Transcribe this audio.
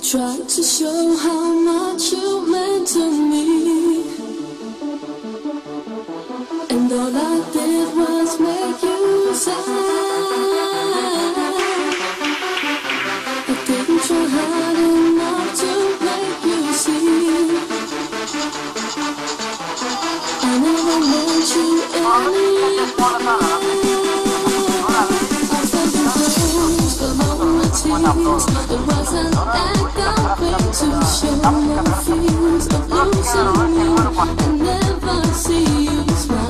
tried to show how much you meant to me. And all I did was make you sad. I didn't try hard enough to make you see. I never meant you any It wasn't like I've to show my fears of losing you. I never see you smile.